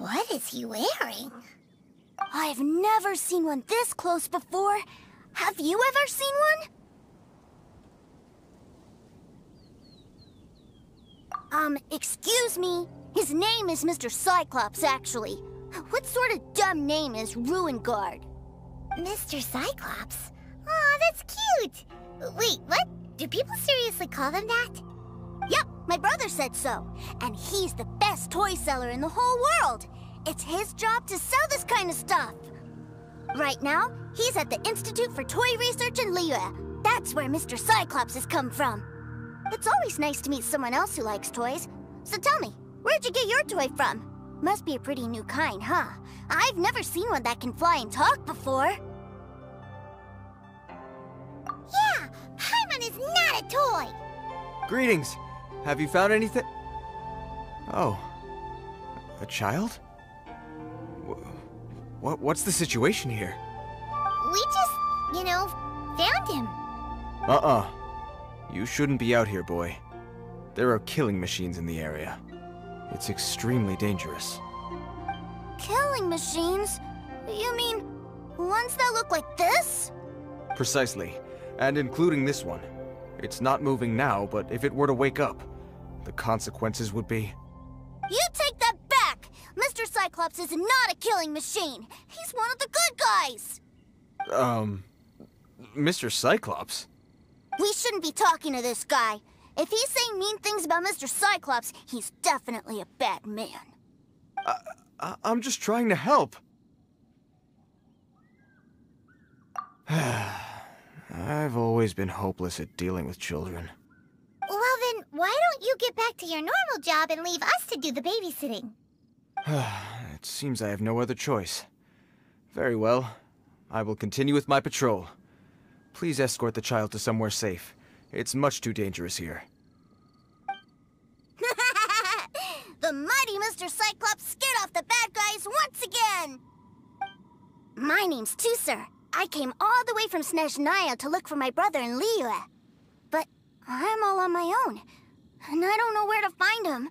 What is he wearing? I've never seen one this close before. Have you ever seen one? Um, excuse me. His name is Mr. Cyclops, actually. What sort of dumb name is Ruin Guard? Mr. Cyclops? Aw, that's cute! Wait, what? Do people seriously call them that? Yep, my brother said so. And he's the best toy seller in the whole world. It's his job to sell this kind of stuff. Right now, he's at the Institute for Toy Research in Liyue. That's where Mr. Cyclops has come from. It's always nice to meet someone else who likes toys. So tell me, where'd you get your toy from? Must be a pretty new kind, huh? I've never seen one that can fly and talk before. Yeah, Paimon is not a toy! Greetings. Have you found anything? Oh. A child? What, what's the situation here? We just, you know, found him. Uh-uh. You shouldn't be out here, boy. There are killing machines in the area. It's extremely dangerous. Killing machines? You mean ones that look like this? Precisely. And including this one. It's not moving now, but if it were to wake up, the consequences would be... You take! Mr. Cyclops is not a killing machine. He's one of the good guys. Um... Mr. Cyclops? We shouldn't be talking to this guy. If he's saying mean things about Mr. Cyclops, he's definitely a bad man. I, I I'm just trying to help. I've always been hopeless at dealing with children. Well then, why don't you get back to your normal job and leave us to do the babysitting? it seems I have no other choice. Very well. I will continue with my patrol. Please escort the child to somewhere safe. It's much too dangerous here. the mighty Mr. Cyclops scared off the bad guys once again! My name's Teucer. I came all the way from Snezhnaya to look for my brother in Liyue. But I'm all on my own, and I don't know where to find him.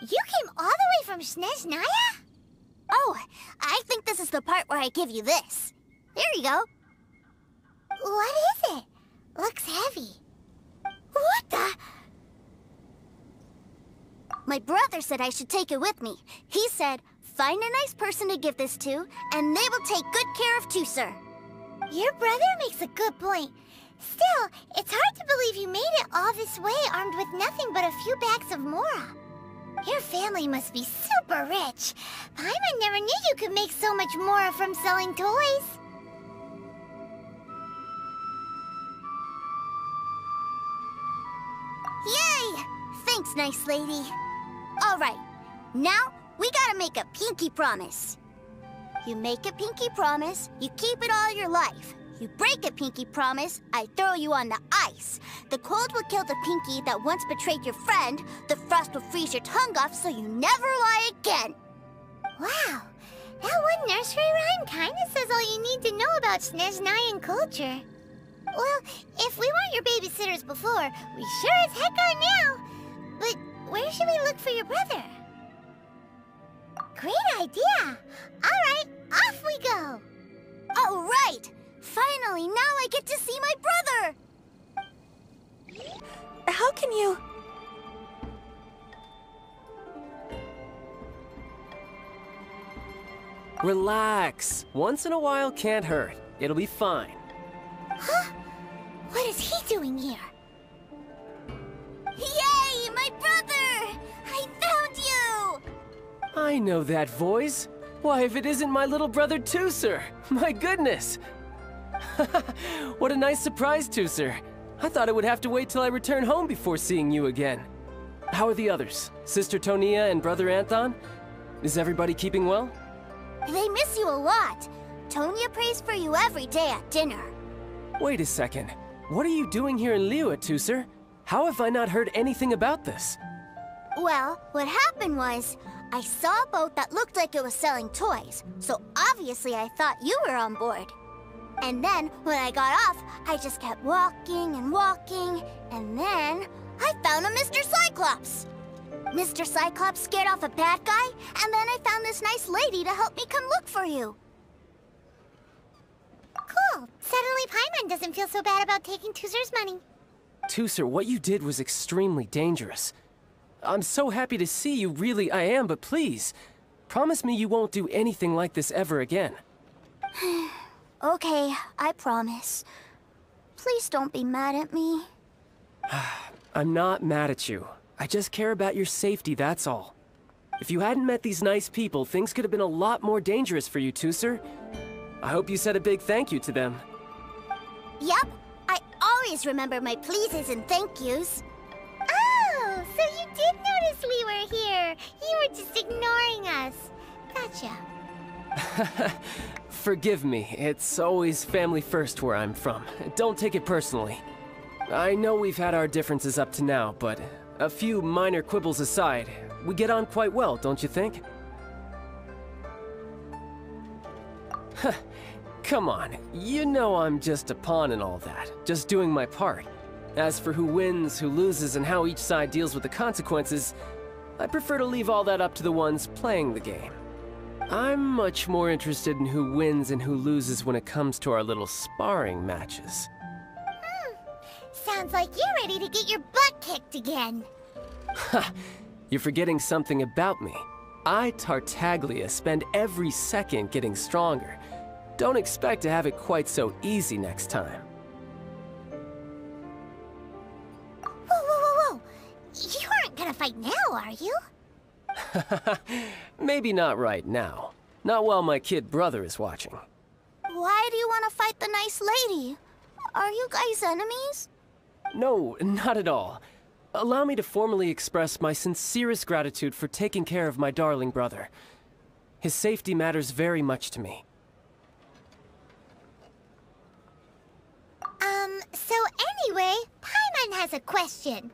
You came all the way from Snezhnaya? Oh, I think this is the part where I give you this. Here you go. What is it? Looks heavy. What the? My brother said I should take it with me. He said, find a nice person to give this to, and they will take good care of Teucer. Your brother makes a good point. Still, it's hard to believe you made it all this way armed with nothing but a few bags of Mora. Your family must be super rich. Paimon never knew you could make so much Mora from selling toys. Yay! Thanks, nice lady. All right, now we gotta make a pinky promise. You make a pinky promise, you keep it all your life. You break a pinky promise, I throw you on the ice. The cold will kill the pinky that once betrayed your friend. The frost will freeze your tongue off so you never lie again. Wow, that one nursery rhyme kinda says all you need to know about Snezhnayan culture. Well, if we weren't your babysitters before, we sure as heck are now. But where should we look for your brother? Great idea! All right, off we go! All right! Finally, now I get to see my brother! How can you... Relax. Once in a while can't hurt. It'll be fine. Huh? What is he doing here? Yay, my brother! I found you! I know that voice. Why, if it isn't my little brother Teucer! My goodness! what a nice surprise, Teucer. I thought I would have to wait till I return home before seeing you again. How are the others? Sister Tonia and Brother Anthon? Is everybody keeping well? They miss you a lot. Tonia prays for you every day at dinner. Wait a second. What are you doing here in Liyue, Teucer? How have I not heard anything about this? Well, what happened was, I saw a boat that looked like it was selling toys, so obviously I thought you were on board. And then, when I got off, I just kept walking and walking, and then I found a Mr. Cyclops. Mr. Cyclops scared off a bad guy, and then I found this nice lady to help me come look for you. Cool. Suddenly Paimon doesn't feel so bad about taking Teucer's money. Teucer, what you did was extremely dangerous. I'm so happy to see you, really I am, but please, promise me you won't do anything like this ever again. Okay, I promise. Please don't be mad at me. I'm not mad at you. I just care about your safety, that's all. If you hadn't met these nice people, things could have been a lot more dangerous for you, Teucer. I hope you said a big thank you to them. Yep, I always remember my pleases and thank yous. Oh, so you did notice we were here. You were just ignoring us. Gotcha. Forgive me, it's always family first where I'm from. Don't take it personally. I know we've had our differences up to now, but a few minor quibbles aside, we get on quite well, don't you think? Come on, you know I'm just a pawn and all that, just doing my part. As for who wins, who loses, and how each side deals with the consequences, I prefer to leave all that up to the ones playing the game. I'm much more interested in who wins and who loses when it comes to our little sparring matches. Hmm. Sounds like you're ready to get your butt kicked again. Ha! You're forgetting something about me. I, Tartaglia, spend every second getting stronger. Don't expect to have it quite so easy next time. Maybe not right now. Not while my kid brother is watching. Why do you want to fight the nice lady? Are you guys enemies? No, not at all. Allow me to formally express my sincerest gratitude for taking care of my darling brother. His safety matters very much to me. Um, so anyway, Paimon has a question.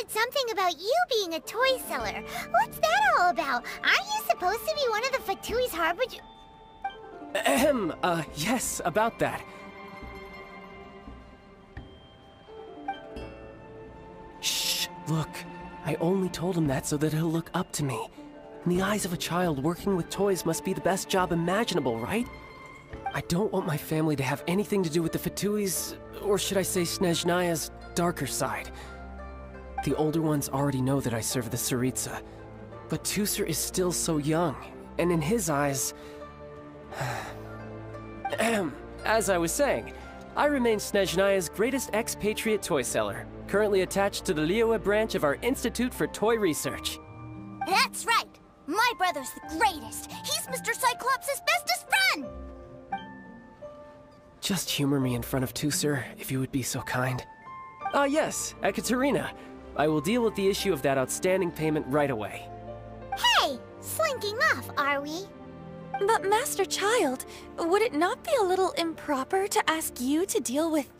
Said something about you being a toy seller. What's that all about? Aren't you supposed to be one of the Fatui's harbinger? Ahem, uh, yes, about that. Shh, look. I only told him that so that he'll look up to me. In the eyes of a child, working with toys must be the best job imaginable, right? I don't want my family to have anything to do with the Fatui's, or should I say Snezhnaya's, darker side. The older ones already know that I serve the Tsaritsa. But Teucer is still so young, and in his eyes... As I was saying, I remain Snezhnaya's greatest expatriate toy seller, currently attached to the Liyue branch of our Institute for Toy Research. That's right. My brother's the greatest. He's Mr. Cyclops' bestest friend. Just humor me in front of Teucer, if you would be so kind. Ah, yes, Ekaterina. I will deal with the issue of that outstanding payment right away. Hey, slinking off, are we? But Master Childe, would it not be a little improper to ask you to deal with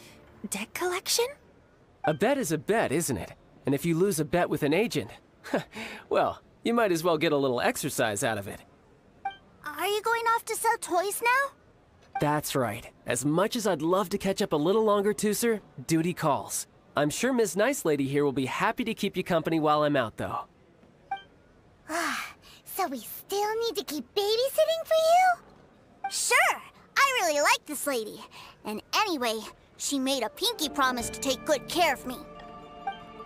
debt collection? A bet is a bet, isn't it? And if you lose a bet with an agent, well, you might as well get a little exercise out of it. Are you going off to sell toys now? That's right. As much as I'd love to catch up a little longer, Teucer, duty calls. I'm sure Miss Nice Lady here will be happy to keep you company while I'm out, though. Ah, So we still need to keep babysitting for you? Sure. I really like this lady. And anyway, she made a pinky promise to take good care of me.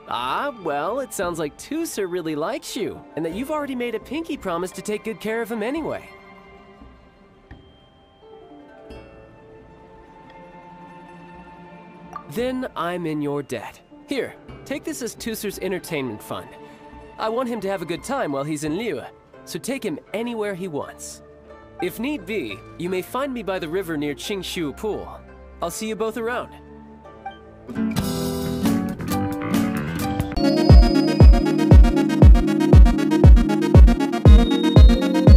Ah, well, it sounds like Teucer really likes you, and that you've already made a pinky promise to take good care of him anyway. Then I'm in your debt. Here, take this as Teucer's entertainment fund. I want him to have a good time while he's in Liyue, so take him anywhere he wants. If need be, you may find me by the river near Qingxu Pool. I'll see you both around.